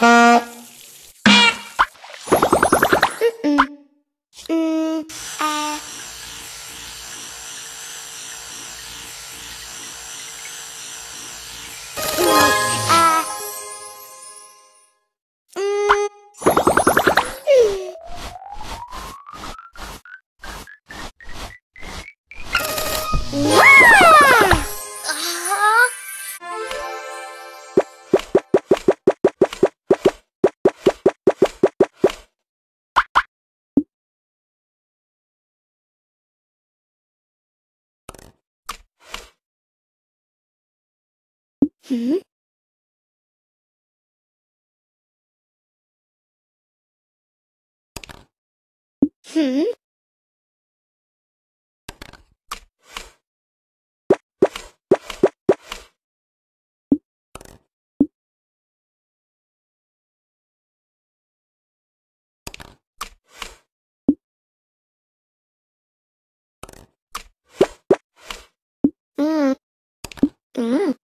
Uh... きひ。うん。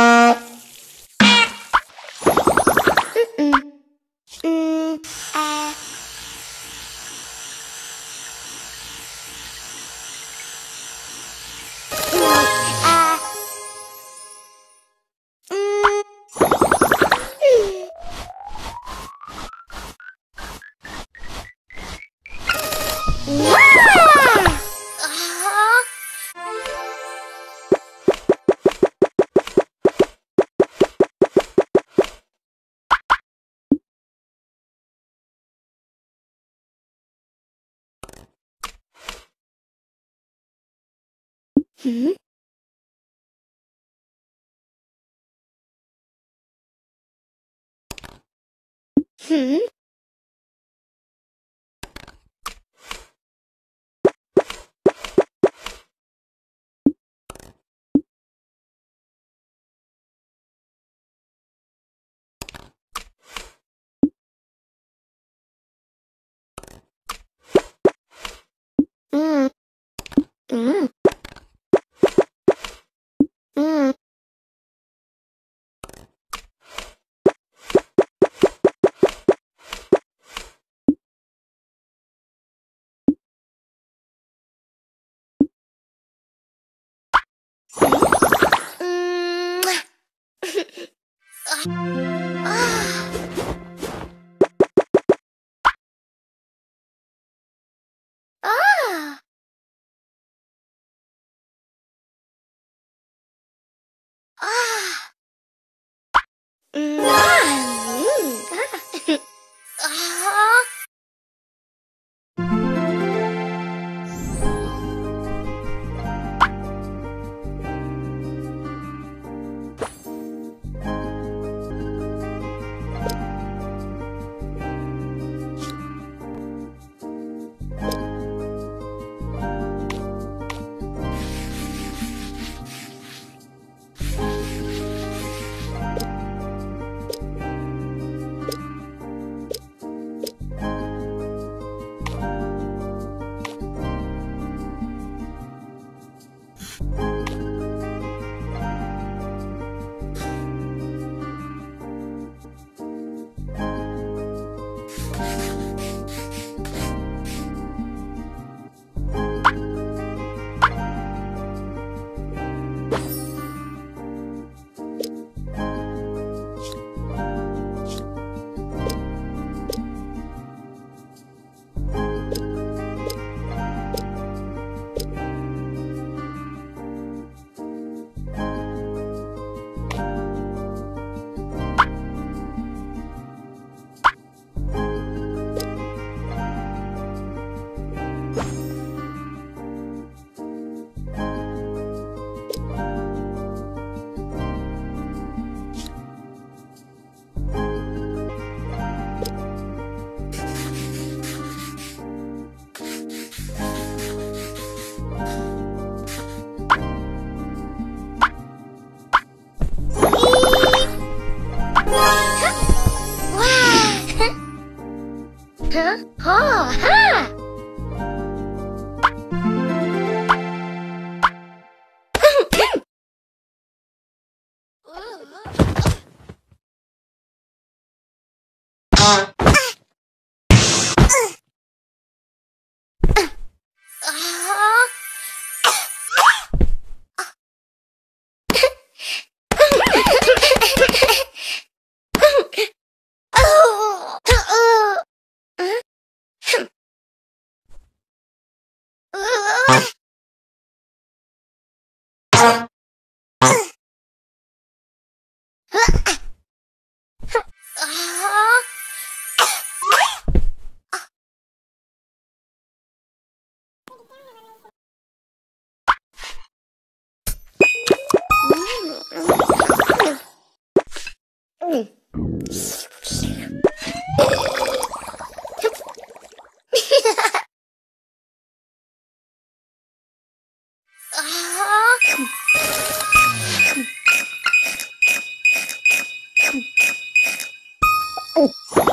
Ah. Hmm? Hmm? Mm. Mm. Oh.